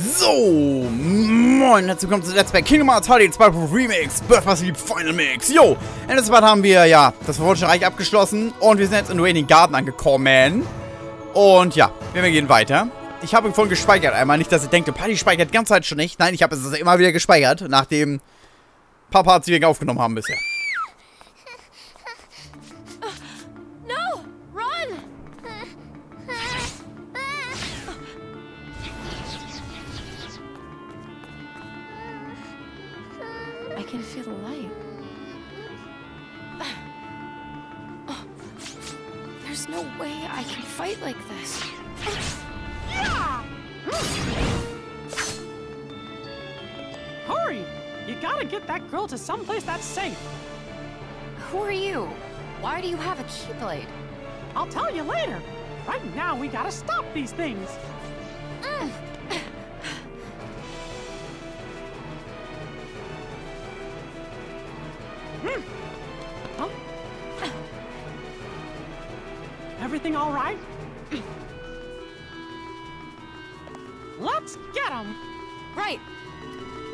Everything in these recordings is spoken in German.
So, moin, herzlich willkommen zu Let's Play Kingdom Hearts HD 2 Remix, Birth Sleep Final Mix. Jo, in letzter Part haben wir ja das Verwunschene Reich abgeschlossen und wir sind jetzt in Waiting Garden angekommen. Und ja, wir gehen weiter. Ich habe vorhin gespeichert einmal, nicht, dass ihr denkt, Party speichert die ganze Zeit schon nicht. Nein, ich habe es immer wieder gespeichert, nachdem paar Parts, die wir aufgenommen haben bisher. There's no way I can fight like this. Hurry! You gotta get that girl to someplace that's safe. Who are you? Why do you have a keyblade? I'll tell you later. Right now, we gotta stop these things.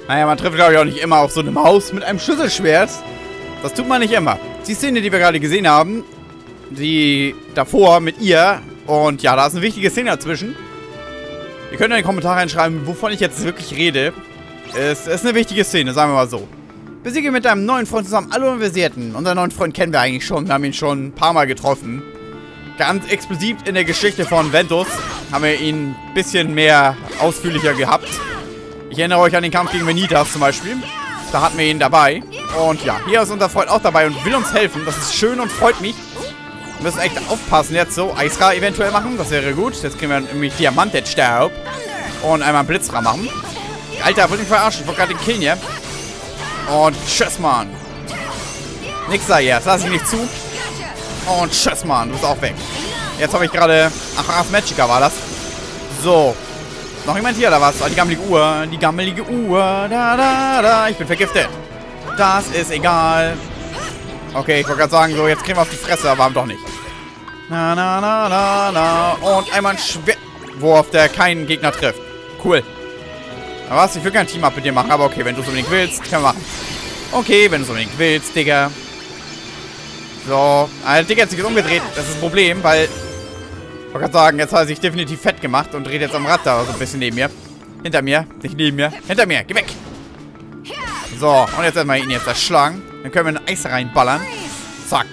Naja, man trifft, glaube ich, auch nicht immer auf so eine Maus mit einem Schlüsselschwert. Das tut man nicht immer. Die Szene, die wir gerade gesehen haben, die davor mit ihr, und ja, da ist eine wichtige Szene dazwischen. Ihr könnt in die Kommentare reinschreiben, wovon ich jetzt wirklich rede. Es ist eine wichtige Szene, sagen wir mal so. Besiege mit deinem neuen Freund zusammen alle Universitäten. Unseren neuen Freund kennen wir eigentlich schon. Wir haben ihn schon ein paar Mal getroffen. Ganz explosiv in der Geschichte von Ventus haben wir ihn ein bisschen mehr ausführlicher gehabt. Ich erinnere euch an den Kampf gegen Venitas zum Beispiel. Da hatten wir ihn dabei. Und ja, hier ist unser Freund auch dabei und will uns helfen. Das ist schön und freut mich. Wir müssen echt aufpassen jetzt so. Eisra eventuell machen, das wäre gut. Jetzt kriegen wir nämlich Diamantetstaub. Und einmal Blitzra machen. Alter, wollte mich verarschen. Ich wollte gerade den killen hier. Und tschüss, Mann. Nix da jetzt, lass ich nicht zu. Und tschüss, Mann, du bist auch weg. Jetzt habe ich gerade... Ach, Magica war das. So. Noch jemand hier, oder was? Oh, die gammelige Uhr. Die gammelige Uhr. Da, da, da. Ich bin vergiftet. Das ist egal. Okay, ich wollte gerade sagen, so, jetzt kriegen wir auf die Fresse, aber doch nicht. Na, na, na, na, na. Und einmal ein Schwertwurf, der keinen Gegner trifft. Cool. Aber was? Ich will kein Team-Up mit dir machen, aber okay, wenn du es unbedingt willst, können wir machen. Okay, wenn du es unbedingt willst, Digga. So. Alter, Digga hat sich jetzt umgedreht. Das ist ein Problem, weil... Ich wollte gerade sagen, jetzt hat er sich definitiv fett gemacht und dreht jetzt am Rad da so ein bisschen neben mir. Hinter mir. Nicht neben mir. Hinter mir. Geh weg. So. Und jetzt wir ihn jetzt erschlagen. Dann können wir in Eis reinballern. Zack.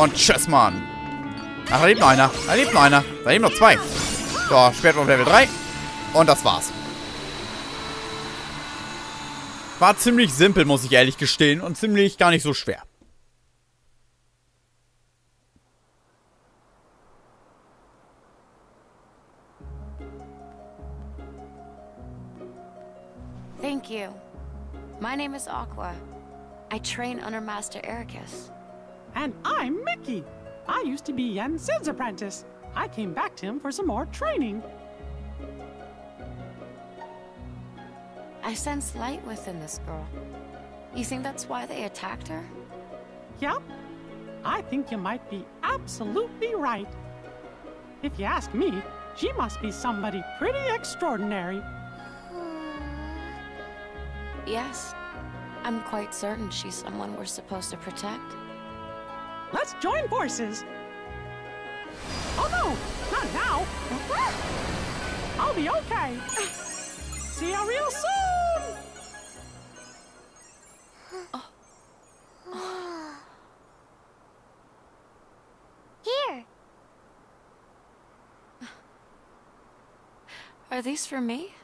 Und tschüss, Mann. Ach, da lebt noch einer. Da lebt noch einer. Da leben noch zwei. So, Schwertwurf Level 3. Und das war's. War ziemlich simpel, muss ich ehrlich gestehen. Und ziemlich gar nicht so schwer. Thank you. My name is Aqua. I train under Master Ericus. And I'm Mickey. I used to be Yen Sid's apprentice. I came back to him for some more training. I sense light within this girl. You think that's why they attacked her? Yep. I think you might be absolutely right. If you ask me, she must be somebody pretty extraordinary. Yes. I'm quite certain she's someone we're supposed to protect. Let's join forces. Oh no, not now. I'll be okay. See you real soon. Here, Are these for me?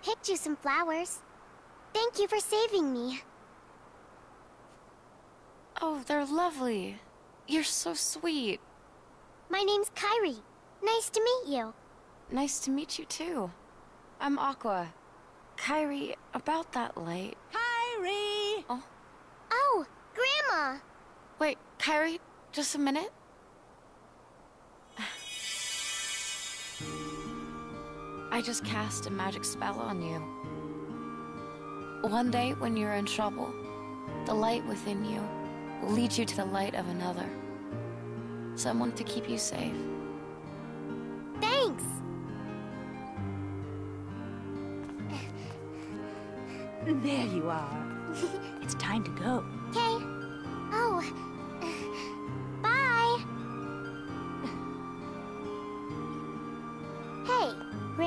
I picked you some flowers. Thank you for saving me. Oh, they're lovely. You're so sweet. My name's Kyrie. Nice to meet you. Nice to meet you too. I'm Aqua. Kyrie, about that light. Kyrie. Oh, Oh, Grandma! wait, Kyrie, just a minute. I just cast a magic spell on you. One day, when you're in trouble, the light within you will lead you to the light of another. Someone to keep you safe. Thanks! There you are. it's time to go.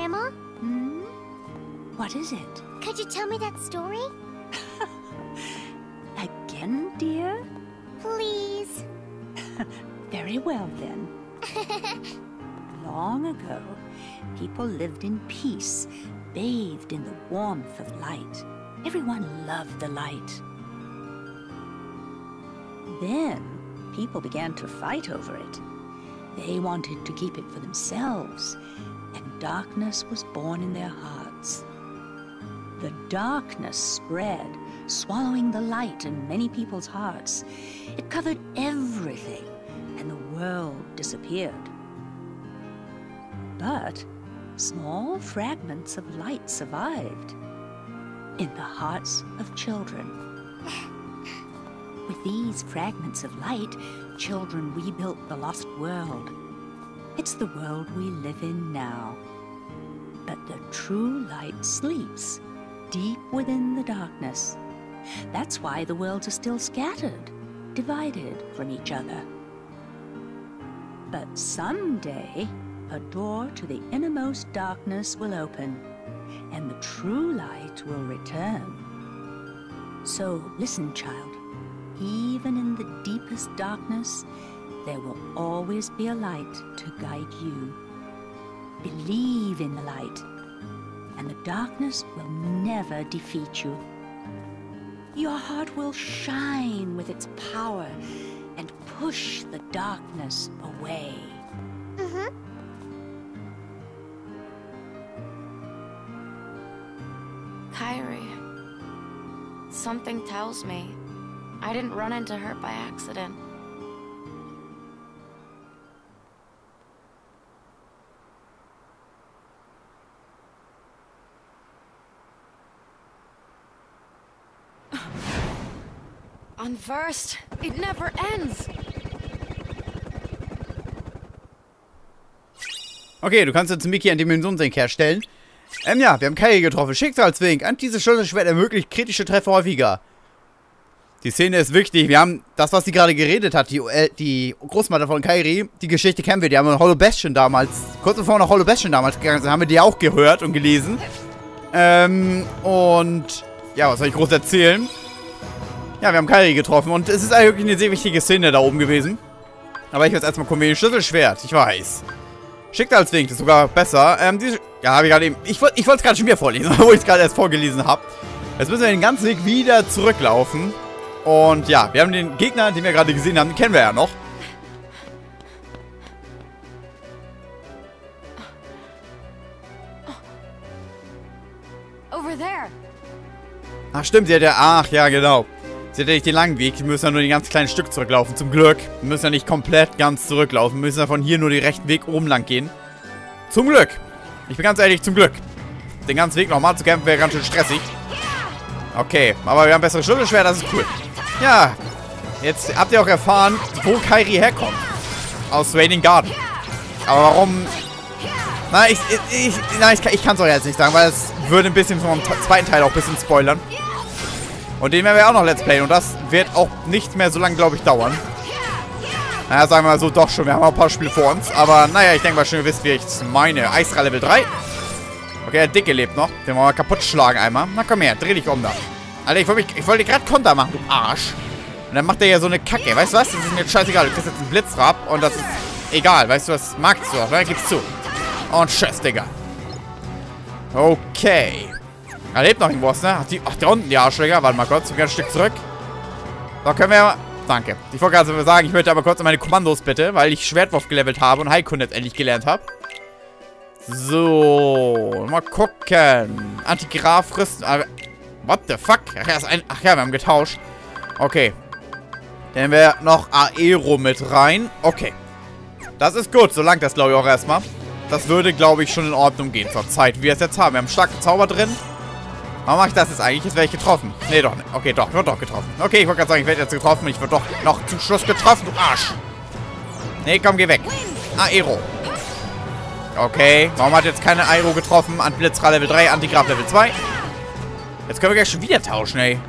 Grandma, Hmm? What is it? could you tell me that story? Again, dear? Please. Very well then. Long ago, people lived in peace, bathed in the warmth of light. Everyone loved the light. Then, people began to fight over it. They wanted to keep it for themselves, and darkness was born in their hearts. The darkness spread, swallowing the light in many people's hearts. It covered everything, and the world disappeared. But small fragments of light survived in the hearts of children. With these fragments of light, children rebuilt the lost world. It's the world we live in now. But the true light sleeps deep within the darkness. That's why the worlds are still scattered, divided from each other. But someday, a door to the innermost darkness will open, and the true light will return. So listen, child. Even in the deepest darkness, there will always be a light to guide you. Believe in the light, and the darkness will never defeat you. Your heart will shine with its power and push the darkness away. Mm-hmm. Kyrie. Something tells me I didn't run into her by accident. Unversed. It never ends. Okay, du kannst jetzt Mickey einen Dimensionssink herstellen. Ähm, ja, wir haben Kai getroffen. Schicksalswink. An dieses Schlüsselschwert ermöglicht kritische Treffer häufiger. Die Szene ist wichtig. Wir haben das, was sie gerade geredet hat, die, äh, die Großmutter von Kairi, die Geschichte kennen wir. Die haben wir in Hollow Bastion damals, kurz bevor wir nach Hollow Bastion damals gegangen sind, haben wir die auch gehört und gelesen. Ähm, und ja, was soll ich groß erzählen? Ja, wir haben Kairi getroffen und es ist eigentlich eine sehr wichtige Szene da oben gewesen. Aber ich will jetzt erstmal kommen wegen Schlüsselschwert, ich weiß. Schicksalswink, das ist sogar besser. Ähm, diese, ja, habe ich gerade eben, ich wollte es gerade schon wieder vorlesen, wo ich es gerade erst vorgelesen habe. Jetzt müssen wir den ganzen Weg wieder zurücklaufen. Und ja, wir haben den Gegner, den wir gerade gesehen haben, den kennen wir ja noch. Over there. Ach stimmt, sie hat ja, ach ja, genau. Hat ja nicht den langen Weg, wir müssen ja nur den ganz kleinen Stück zurücklaufen, zum Glück. Wir müssen ja nicht komplett ganz zurücklaufen, wir müssen ja von hier nur den rechten Weg oben lang gehen. Zum Glück. Ich bin ganz ehrlich, zum Glück. Den ganzen Weg nochmal zu kämpfen wäre ganz schön stressig. Okay, aber wir haben bessere Schlüsselschwert, das ist cool. Ja, jetzt habt ihr auch erfahren, wo Kairi herkommt. Aus Raining Garden. Aber warum... Na, ich, ich, ich, ich kann es euch jetzt nicht sagen, weil es würde ein bisschen vom zweiten Teil auch ein bisschen spoilern. Und den werden wir auch noch Let's Playen. Und das wird auch nicht mehr so lange, glaube ich, dauern. Naja, sagen wir mal so, doch schon. Wir haben auch ein paar Spiele vor uns. Aber naja, ich denke mal schon, ihr wisst, wie ich es meine. Eisra Level 3. Okay, der Dicke lebt noch. Den wollen wir kaputt schlagen einmal. Na komm her, dreh dich um da. Alter, ich wollte ich wollte gerade Konter machen, du Arsch. Und dann macht er ja so eine Kacke. Weißt du was? Das ist mir jetzt scheißegal. Du kriegst jetzt einen Blitzrab und das ist egal. Weißt du was? Magst du auch, ne? Gib's zu. Und tschüss, Digga. Okay. Er lebt noch irgendwo was, ne? Ach, die, ach, da unten die Arschläger. Warte mal kurz. Ich ein Stück zurück. So, können wir... Danke. Ich wollte gerade sagen, ich möchte aber kurz meine Kommandos bitte, weil ich Schwertwurf gelevelt habe und Heilkunde jetzt endlich gelernt habe. So, mal gucken. Antigraf rüsten. Ah, what the fuck? Ach ja, ein, ach ja, wir haben getauscht. Okay. Dann wäre noch Aero mit rein. Okay. Das ist gut. So langt das, glaube ich, auch erstmal. Das würde, glaube ich, schon in Ordnung gehen zur Zeit, wie wir es jetzt haben. Wir haben starke Zauber drin. Warum mache ich das jetzt eigentlich? Jetzt wäre ich getroffen. Nee, doch nicht. Okay, doch. Ich wurde doch getroffen. Okay, ich wollte gerade sagen, ich werde jetzt getroffen. Ich wurde doch noch zum Schluss getroffen, du Arsch. Nee, komm, geh weg. Aero. Okay. Warum hat jetzt keine Aero getroffen? An Blitzra Level 3, Antigraf Level 2. Jetzt können wir gleich schon wieder tauschen, ey.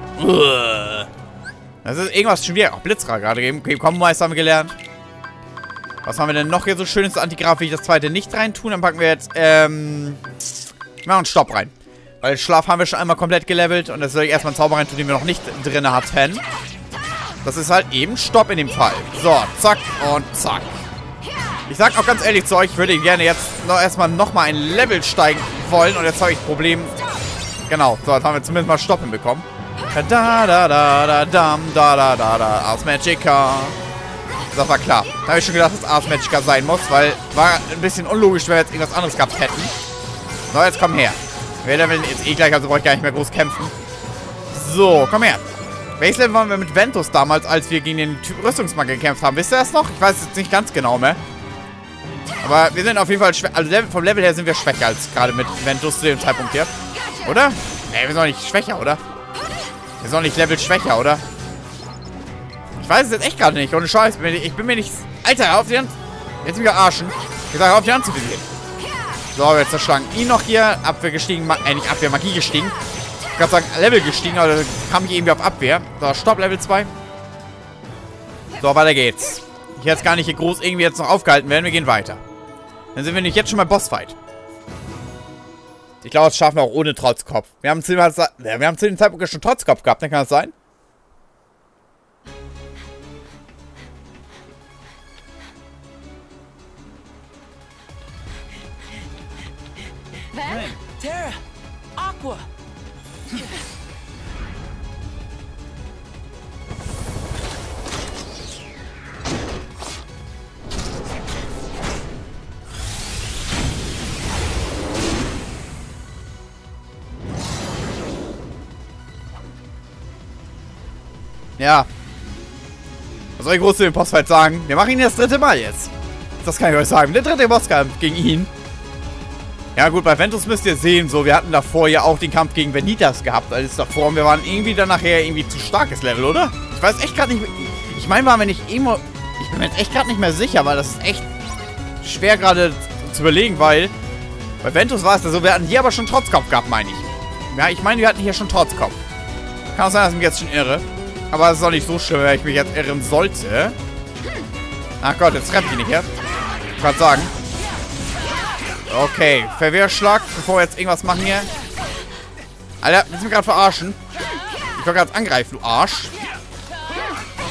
Das ist irgendwas schon wieder. Auch Blitzra gerade gegeben. Okay, Kombo-Meister haben wir gelernt. Was haben wir denn noch hier so schönes Antigraf? Will ich das zweite nicht reintun? Dann packen wir jetzt, ähm... Wir machen einen Stopp rein. Weil Schlaf haben wir schon einmal komplett gelevelt. Und das soll ich erstmal einen Zauber reintun, den wir noch nicht drin hatten. Das ist halt eben Stopp in dem Fall. So, zack und zack. Ich sag auch ganz ehrlich zu euch, ich würde gerne jetzt noch erstmal nochmal ein Level steigen wollen. Und jetzt habe ich ein Problem. Genau, so, jetzt haben wir zumindest mal Stopp hinbekommen. Da da da da dam da da da da Ars Magica. Das war klar. Da habe ich schon gedacht, dass Ars Magica sein muss, weil war ein bisschen unlogisch, wenn wir jetzt irgendwas anderes gehabt hätten. So, jetzt komm her. Wir leveln jetzt eh gleich, also brauche ich gar nicht mehr groß kämpfen. So, komm her. Welches Level waren wir mit Ventus damals, als wir gegen den Typ Rüstungsmann gekämpft haben? Wisst ihr das noch? Ich weiß jetzt nicht ganz genau mehr. Aber wir sind auf jeden Fall schwächer. Also vom Level her sind wir schwächer als gerade mit Ventus zu dem Zeitpunkt hier. Oder? Nee, wir sind doch nicht schwächer, oder? Wir sind doch nicht Level schwächer, oder? Ich weiß es jetzt echt gerade nicht. Ohne Scheiß. Ich bin mir nicht... Alter, auf die Hand... Jetzt mich arschen. Ich sage, auf die Hand zu visieren. So, jetzt zerschlagen ihn noch hier. Abwehr gestiegen. Äh, nicht Abwehr, Magie gestiegen. Ich kann sagen, Level gestiegen, aber kam ich irgendwie auf Abwehr. So, Stopp, Level 2. So, weiter geht's. Ich jetzt gar nicht hier groß irgendwie jetzt noch aufgehalten werden. Wir gehen weiter. Dann sind wir nämlich jetzt schon beim Bossfight. Ich glaube, das schaffen wir auch ohne Trotzkopf. Wir haben zu dem, wir haben zu dem Zeitpunkt schon Trotzkopf gehabt, dann kann das sein? Aqua. Ja. Was soll ich groß zu dem Bossfight sagen? Wir machen ihn das dritte Mal jetzt. Das kann ich euch sagen. Der dritte Bosskampf gegen ihn. Ja gut, bei Ventus müsst ihr sehen, so, wir hatten davor ja auch den Kampf gegen Venitas gehabt, alles davor. Und wir waren irgendwie dann nachher irgendwie zu starkes Level, oder? Ich weiß echt gerade nicht, ich meine, waren wir nicht irgendwo, ich bin mir jetzt echt gerade nicht mehr sicher, weil das ist echt schwer gerade zu überlegen, weil bei Ventus war es ja so, wir hatten hier aber schon Trotzkopf gehabt, meine ich. Ja, ich meine, wir hatten hier schon Trotzkopf. Kann auch sein, dass ich mich jetzt schon irre. Aber es ist auch nicht so schlimm, wenn ich mich jetzt irren sollte. Ach Gott, jetzt rennt die nicht her. Ich kann sagen. Okay, Verwehrschlag, bevor wir jetzt irgendwas machen hier. Alter, willst du gerade verarschen? Ich wollte gerade angreifen, du Arsch.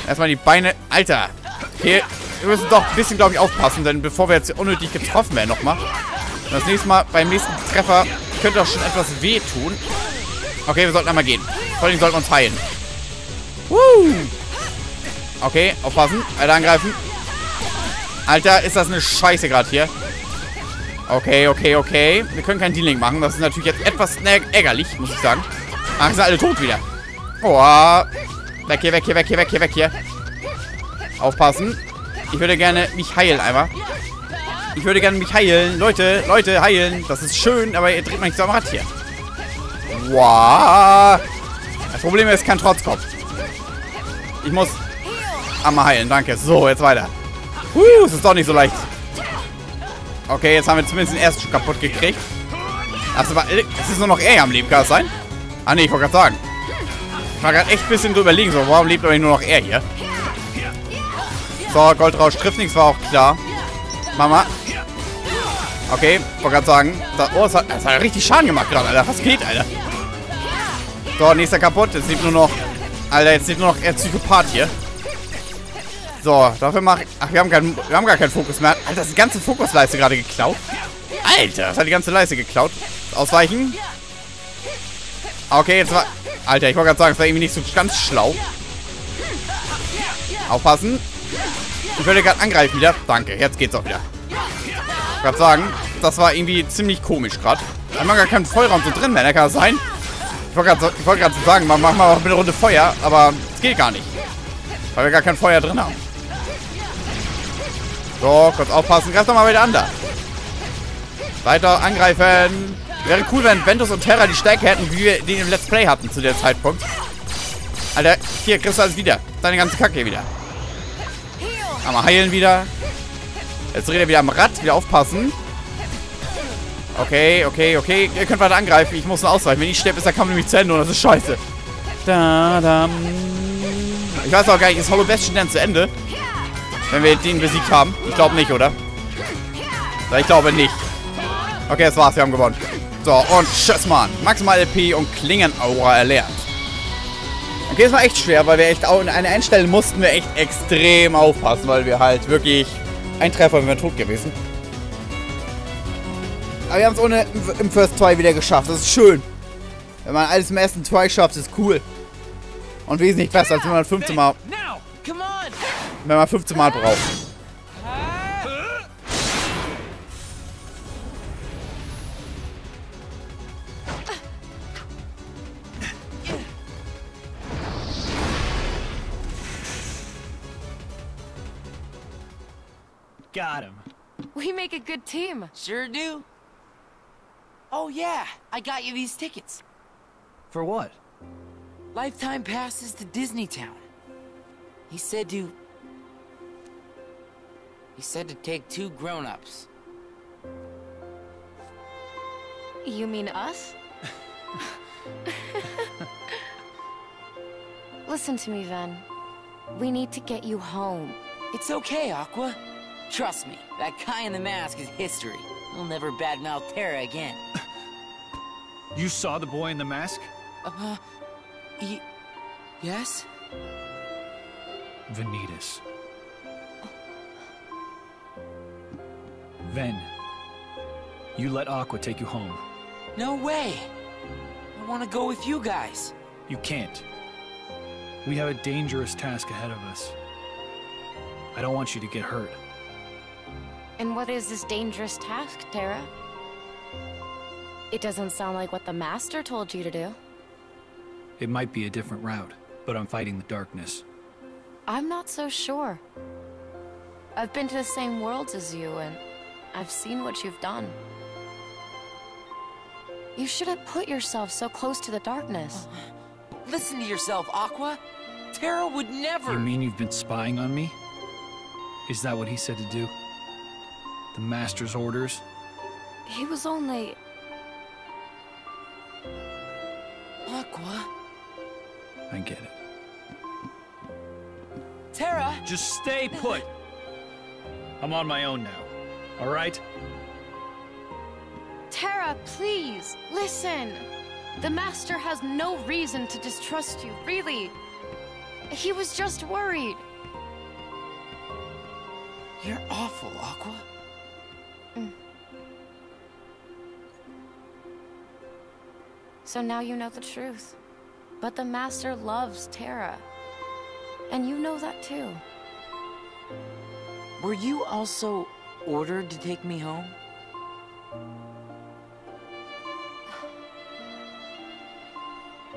Erstmal die Beine. Alter. Okay, wir müssen doch ein bisschen, glaube ich, aufpassen, denn bevor wir jetzt unnötig getroffen werden nochmal. Das nächste Mal, beim nächsten Treffer, könnte auch schon etwas wehtun. Okay, wir sollten einmal gehen. Vor allem sollten wir uns heilen. Woo! Okay, aufpassen. Alter, angreifen. Alter, ist das eine Scheiße gerade hier. Okay, okay, okay. Wir können kein Dealing machen. Das ist natürlich jetzt etwas ärgerlich, muss ich sagen. Ach, sind alle tot wieder. Oh. Weg hier, weg hier, weg hier, weg hier, weg hier. Aufpassen. Ich würde gerne mich heilen einmal. Ich würde gerne mich heilen. Leute, Leute, heilen. Das ist schön, aber ihr dreht mich so am Rad hier. Wow. Das Problem ist kein Trotzkopf. Ich muss einmal heilen, danke. So, jetzt weiter. Uh, es ist doch nicht so leicht. Okay, jetzt haben wir zumindest den ersten kaputt gekriegt. Aber, es ist nur noch er am Leben, kann das sein? Ah, ne, ich wollte gerade sagen. Ich war gerade echt ein bisschen drüber liegen, so, warum lebt aber nur noch er hier? So, Goldrausch trifft nichts, war auch klar. Mama. Okay, ich wollte gerade sagen. Das, oh, es hat, das hat richtig Schaden gemacht gerade, Alter. Was geht, Alter? So, nächster kaputt. Jetzt lebt nur noch... Alter, jetzt lebt nur noch er Psychopath hier. So, dafür mache ich... Ach, wir haben, kein, wir haben gar keinen Fokus mehr. Alter, das ist die ganze Fokusleiste gerade geklaut. Alter, das hat die ganze Leiste geklaut. Ausweichen. Okay, jetzt war... Alter, ich wollte gerade sagen, das war irgendwie nicht so ganz schlau. Aufpassen. Ich würde gerade angreifen wieder. Danke, jetzt geht's auch wieder. Ich wollte sagen, das war irgendwie ziemlich komisch gerade. Haben gar keinen Vollraum so drin mehr, ne? kann das sein? Ich wollte gerade wollt so sagen, machen wir mal eine Runde Feuer, aber es geht gar nicht. Weil wir gar kein Feuer drin haben. So, kurz aufpassen. Greif doch mal wieder an da. Weiter angreifen. Wäre cool, wenn Ventus und Terra die Stärke hätten, wie wir den im Let's Play hatten zu dem Zeitpunkt. Alter, hier, kriegst du alles wieder. Deine ganze Kacke wieder. Einmal heilen wieder. Jetzt dreht er wieder am Rad. Wieder aufpassen. Okay, okay, okay. Ihr könnt weiter angreifen. Ich muss nur ausweichen. Wenn ich sterbe, ist der Kampf nämlich zu Ende und das ist scheiße. Da, da. Ich weiß auch gar nicht, ist Hollow Bastion dann zu Ende? Wenn wir den besiegt haben? Ich glaube nicht, oder? Ich glaube nicht. Okay, das war's. Wir haben gewonnen. So, und tschüss, Mann. Maximal LP und Klingenaura erlernt. Okay, das war echt schwer, weil wir echt auch in eine einstellen mussten wir echt extrem aufpassen, weil wir halt wirklich ein Treffer wären tot gewesen. Aber wir haben es ohne im First Try wieder geschafft. Das ist schön. Wenn man alles im ersten Try schafft, ist cool. Und wesentlich besser, als wenn man 15 Mal! Wenn man 15 Mal braucht. Got him. We make a good team. Sure do. Oh yeah, I got you these tickets. For what? Lifetime passes to Disney Town. He said to... He said to take two grown-ups. You mean us? Listen to me, Ven. We need to get you home. It's okay, Aqua. Trust me, that guy in the mask is history. He'll never badmouth Terra again. You saw the boy in the mask? Uh, y yes? Vanitas. Ven. You let Aqua take you home. No way! I want to go with you guys. You can't. We have a dangerous task ahead of us. I don't want you to get hurt. And what is this dangerous task, Tara? It doesn't sound like what the Master told you to do. It might be a different route, but I'm fighting the darkness. I'm not so sure. I've been to the same worlds as you, and I've seen what you've done. You shouldn't put yourself so close to the darkness. Oh. Listen to yourself, Aqua. Terra would never. You mean you've been spying on me? Is that what he said to do? The Master's orders? He was only... Aqua? I get it. Terra? Just stay put! I'm on my own now, alright? Tara, please, listen! The Master has no reason to distrust you, really. He was just worried. You're awful, Aqua. Mm. So now you know the truth. But the Master loves Tara. And you know that too. Were you also ordered to take me home?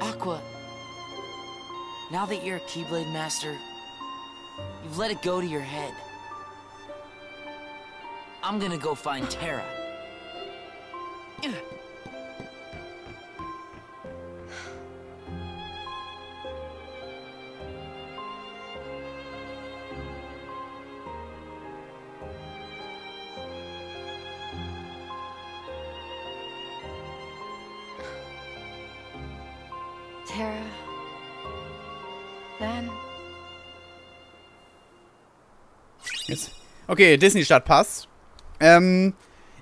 Aqua, now that you're a Keyblade Master, you've let it go to your head. I'm gonna go find Terra. Tara. Then. Jetzt. Okay, Disney-Stadtpass. Ähm,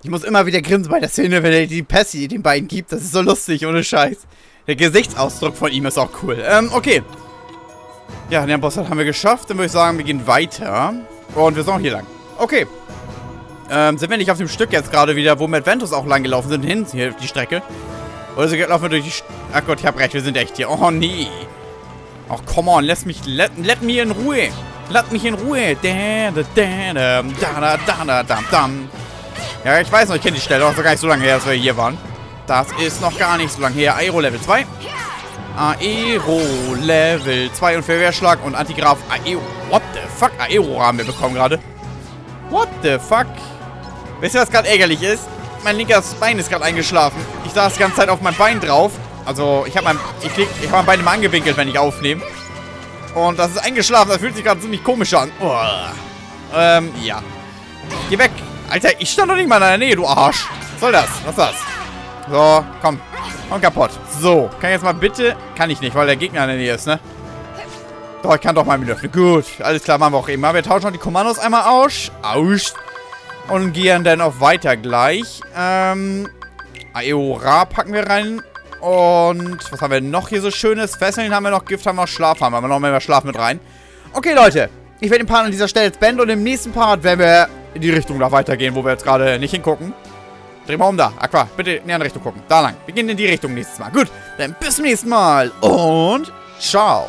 ich muss immer wieder grinsen bei der Szene, wenn er die Passy den beiden gibt. Das ist so lustig, ohne Scheiß. Der Gesichtsausdruck von ihm ist auch cool. Ähm, okay. Ja, den Boss haben wir geschafft. Dann würde ich sagen, wir gehen weiter. Und wir sind auch hier lang. Okay. Ähm, sind wir nicht auf dem Stück jetzt gerade wieder, wo Matt Ventus auch lang gelaufen sind, hin, hier die Strecke? Oder so laufen wir durch die... St Ach Gott, ich hab recht, wir sind echt hier. Oh, nee. Ach, come on, lass mich... Let, let mich in Ruhe. Lass mich in Ruhe. Da, da, da, da, da, da, da, da. Ja, ich weiß noch, ich kenne die Stelle. Auch so gar nicht so lange her, dass wir hier waren. Das ist noch gar nicht so lange her. Aero Level 2. Aero Level 2 und Verwehrschlag und Antigraf Aero. What the fuck? Aero haben wir bekommen gerade. What the fuck? Wisst ihr, was gerade ärgerlich ist? Mein linkes Bein ist gerade eingeschlafen. Ich saß die ganze Zeit auf mein Bein drauf. Also, ich habe mein, ich, ich hab mein Bein immer angewinkelt, wenn ich aufnehme. Und das ist eingeschlafen. Das fühlt sich gerade ziemlich komisch an. Oh. Ähm, ja. Geh weg. Alter, ich stand doch nicht mal in deiner Nähe, du Arsch. Was soll das? Was ist das? So, komm. Und kaputt. So, kann ich jetzt mal bitte... Kann ich nicht, weil der Gegner in der Nähe ist, ne? Doch, ich kann doch mal wieder öffnen. Gut, alles klar, machen wir auch eben. Wir tauschen noch die Kommandos einmal aus. Aus. Und gehen dann auf Weiter gleich. Ähm... Aeora packen wir rein. Und was haben wir noch hier so schönes? Fesseln haben wir noch, Gift haben wir noch, Schlaf haben wir. Haben wir noch mehr Schlaf mit rein. Okay, Leute. Ich werde den Part an dieser Stelle jetzt beenden und im nächsten Part werden wir in die Richtung da weitergehen, wo wir jetzt gerade nicht hingucken. Dreh mal um da. Aqua, bitte in die andere Richtung gucken. Da lang. Wir gehen in die Richtung nächstes Mal. Gut, dann bis zum nächsten Mal und ciao.